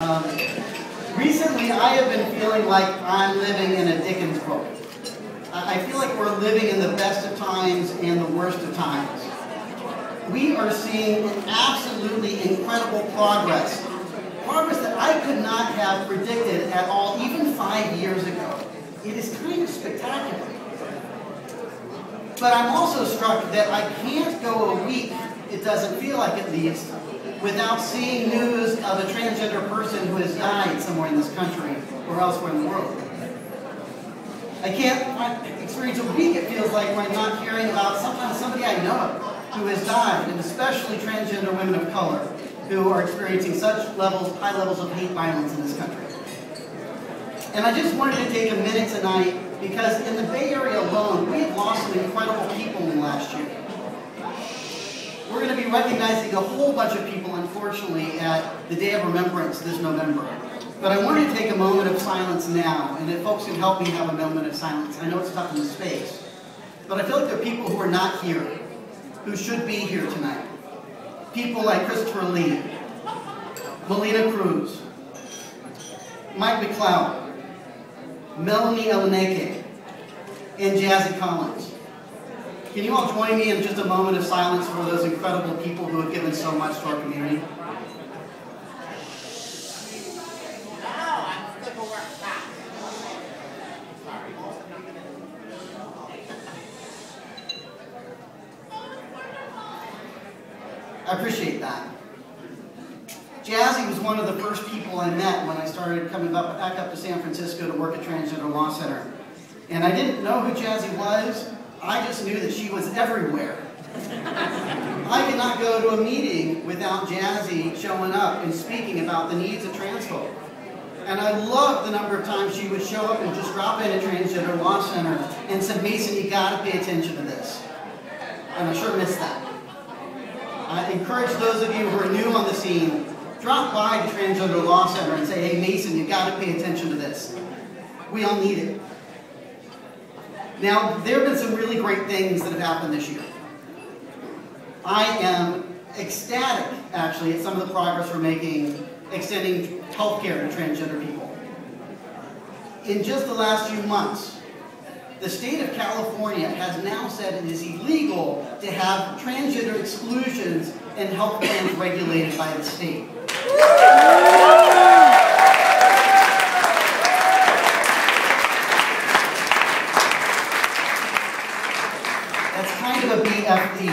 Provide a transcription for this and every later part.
Um, recently, I have been feeling like I'm living in a Dickens book. I feel like we're living in the best of times and the worst of times. We are seeing absolutely incredible progress. Progress that I could not have predicted at all, even five years ago. It is kind of spectacular. But I'm also struck that I can't go a week, it doesn't feel like at least, without seeing news of a transgender person who has died somewhere in this country or elsewhere in the world. I can't experience a week, it feels like, when I'm not hearing about sometimes uh, somebody I know who has died, and especially transgender women of color who are experiencing such levels, high levels of hate violence in this country. And I just wanted to take a minute tonight because in the Bay Area alone, we have lost some incredible people in the last year. We're going to be recognizing a whole bunch of people, unfortunately, at the Day of Remembrance this November. But I wanted to take a moment of silence now, and if folks can help me have a moment of silence. I know it's tough in the space, but I feel like there are people who are not here, who should be here tonight. People like Christopher Lee, Melina Cruz, Mike McLeod, Melanie Eleneke, and Jazzy Collins. Can you all join me in just a moment of silence for those incredible people who have given so much to our community? I appreciate that. Jazzy was one of the first people I met when I started coming up, back up to San Francisco to work at Transgender Law Center. And I didn't know who Jazzy was, I just knew that she was everywhere. I could not go to a meeting without Jazzy showing up and speaking about the needs of trans folk. And I loved the number of times she would show up and just drop in at Transgender Law Center and said, Masen, you gotta pay attention to this. And I sure missed that. I encourage those of you who are new on the scene, drop by the Transgender Law Center and say, hey Masen, you gotta pay attention to this. We all need it. Now, there have been some really great things that have happened this year. I am ecstatic, actually, at some of the progress we're making extending health care to transgender people. In just the last few months, the state of California has now said it is illegal to have transgender exclusions in health plans regulated by the state. A BFD.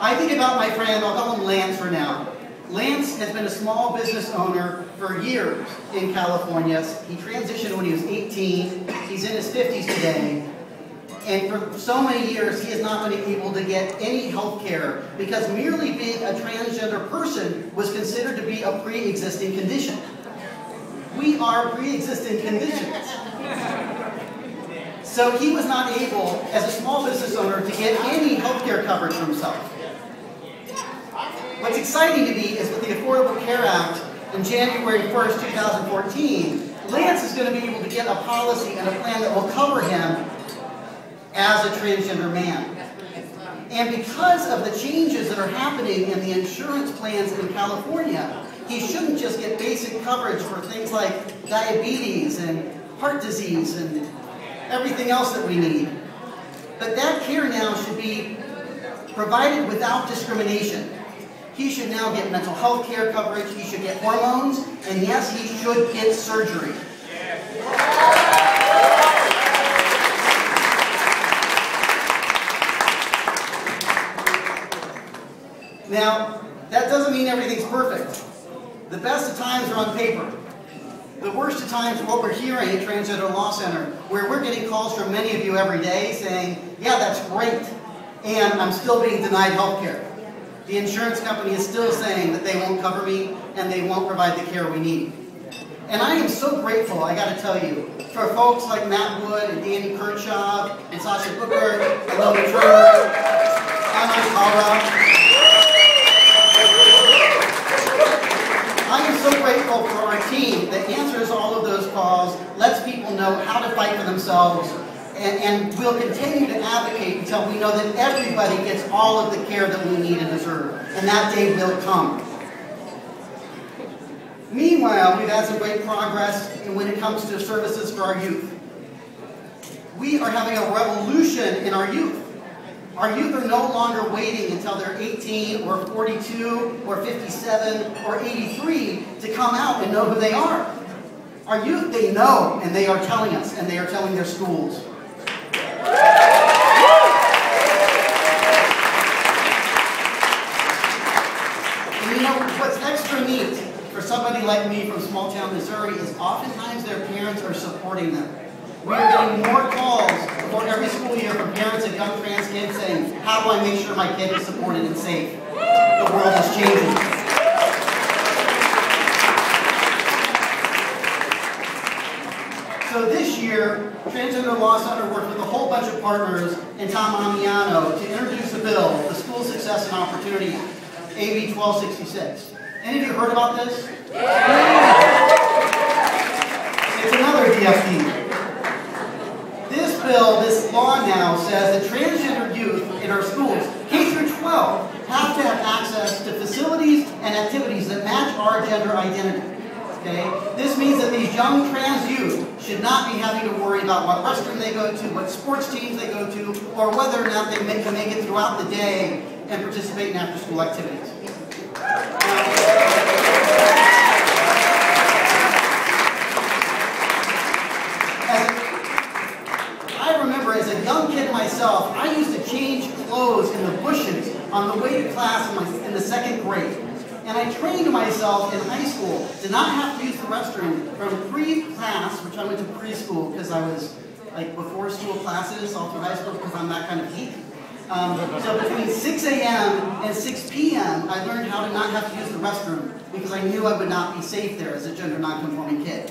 I think about my friend, I'll call him Lance for now. Lance has been a small business owner for years in California. He transitioned when he was 18. He's in his 50s today. And for so many years, he has not been able to get any health care because merely being a transgender person was considered to be a pre-existing condition. We are pre-existing conditions. So he was not able, as a small business owner, to get any health care coverage for himself. What's exciting to me is with the Affordable Care Act in January 1st, 2014, Lance is going to be able to get a policy and a plan that will cover him as a transgender man. And because of the changes that are happening in the insurance plans in California, he shouldn't just get basic coverage for things like diabetes and heart disease and everything else that we need. But that care now should be provided without discrimination. He should now get mental health care coverage, he should get hormones, and yes, he should get surgery. Now, that doesn't mean everything's perfect. The best of times are on paper. The worst of times, what we're hearing at Transgender Law Center, where we're getting calls from many of you every day saying, yeah, that's great, and I'm still being denied health care. The insurance company is still saying that they won't cover me and they won't provide the care we need. And I am so grateful, I gotta tell you, for folks like Matt Wood and Danny Kershaw and Sasha Booker and Anna Kara. I am so grateful for our team that answers all of those calls, lets people know how to fight for themselves, and, and we'll continue to advocate until we know that everybody gets all of the care that we need and deserve. And that day will come. Meanwhile, we've had some great progress when it comes to services for our youth. We are having a revolution in our youth. Our youth are no longer waiting until they're 18 or 42 or 57 or 83 to come out and know who they are. Our youth, they know, and they are telling us, and they are telling their schools. And you know, what's extra neat for somebody like me from small town Missouri is oftentimes their parents are supporting them. We are getting more calls before every school year from parents of young trans kids saying, how do I make sure my kid is supported and safe? The world is changing. So this year, Transgender Law Center worked with a whole bunch of partners and Tom Ammiano to introduce a bill, the School Success and Opportunity Act, AB 1266. Any of you heard about this? It's another BFD. This law now says that transgender youth in our schools, K through 12, have to have access to facilities and activities that match our gender identity. Okay? This means that these young trans youth should not be having to worry about what restroom they go to, what sports teams they go to, or whether or not they can make it throughout the day and participate in after-school activities. I remember as a young kid myself, I used to change clothes in the bushes on the way to class in, my, grade. And I trained myself in high school to not have to use the restroom from pre-class, which I went to preschool because I was like before school classes all through high school because I'm that kind of geek. Um, so between 6 a.m. and 6 p.m., I learned how to not have to use the restroom because I knew I would not be safe there as a gender nonconforming kid.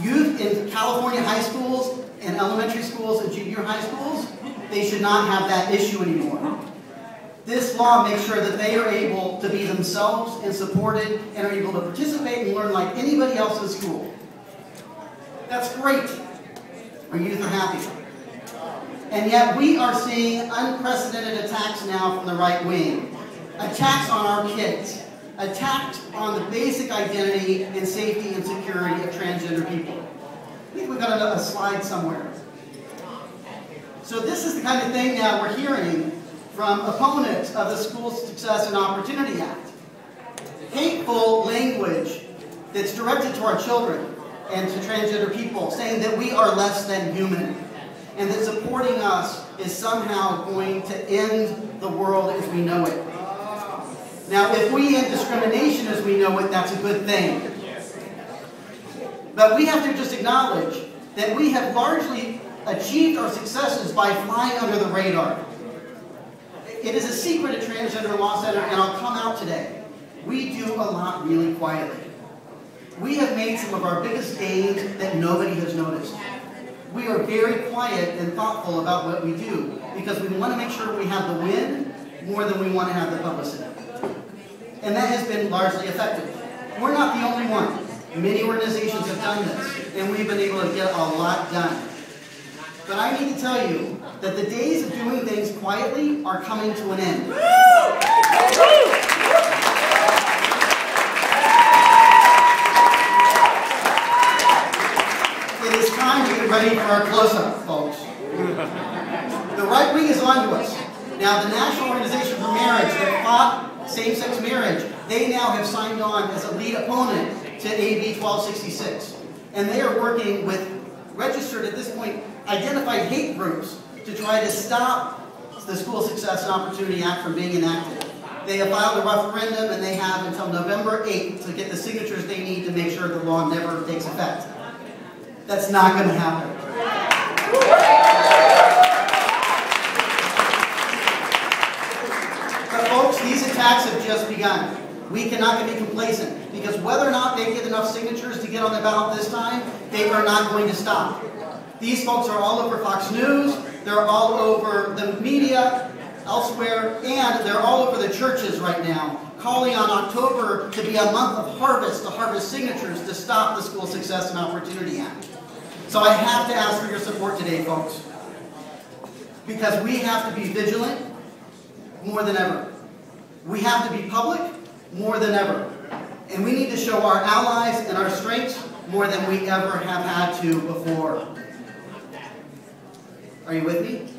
Youth in California high schools and elementary schools and junior high schools, they should not have that issue anymore. This law makes sure that they are able to be themselves and supported and are able to participate and learn like anybody else in school. That's great. Our youth are happy. And yet we are seeing unprecedented attacks now from the right wing. Attacks on our kids. Attacks on the basic identity and safety and security of transgender people. I think we've got a slide somewhere. So this is the kind of thing now we're hearing from opponents of the School Success and Opportunity Act. Hateful language that's directed to our children and to transgender people, saying that we are less than human, and that supporting us is somehow going to end the world as we know it. Now, if we end discrimination as we know it, that's a good thing. But we have to just acknowledge that we have largely achieved our successes by flying under the radar. It is a secret at Transgender Law Center, and I'll come out today. We do a lot really quietly. We have made some of our biggest gains that nobody has noticed. We are very quiet and thoughtful about what we do because we want to make sure we have the win more than we want to have the publicity. And that has been largely effective. We're not the only one. Many organizations have done this, and we've been able to get a lot done. But I need to tell you that the days of doing things quietly are coming to an end. It is time to get ready for our close-up, folks. The right wing is onto us. Now, the National Organization for Marriage that fought same-sex marriage, they now have signed on as a lead opponent to AB 1266. And they are working with registered at this point identified hate groups to try to stop the School Success and Opportunity Act from being enacted. They have filed a referendum and they have until November 8th to get the signatures they need to make sure the law never takes effect. That's not going to happen. But folks, these attacks have just begun. We cannot be complacent because whether or not they get enough signatures to get on the ballot this time, they are not going to stop. These folks are all over Fox News, they're all over the media, elsewhere, and they're all over the churches right now, calling on October to be a month of harvest, to harvest signatures to stop the School Success and Opportunity Act. So I have to ask for your support today, folks. Because we have to be vigilant more than ever. We have to be public more than ever. And we need to show our allies and our strengths more than we ever have had to before. Are you with me?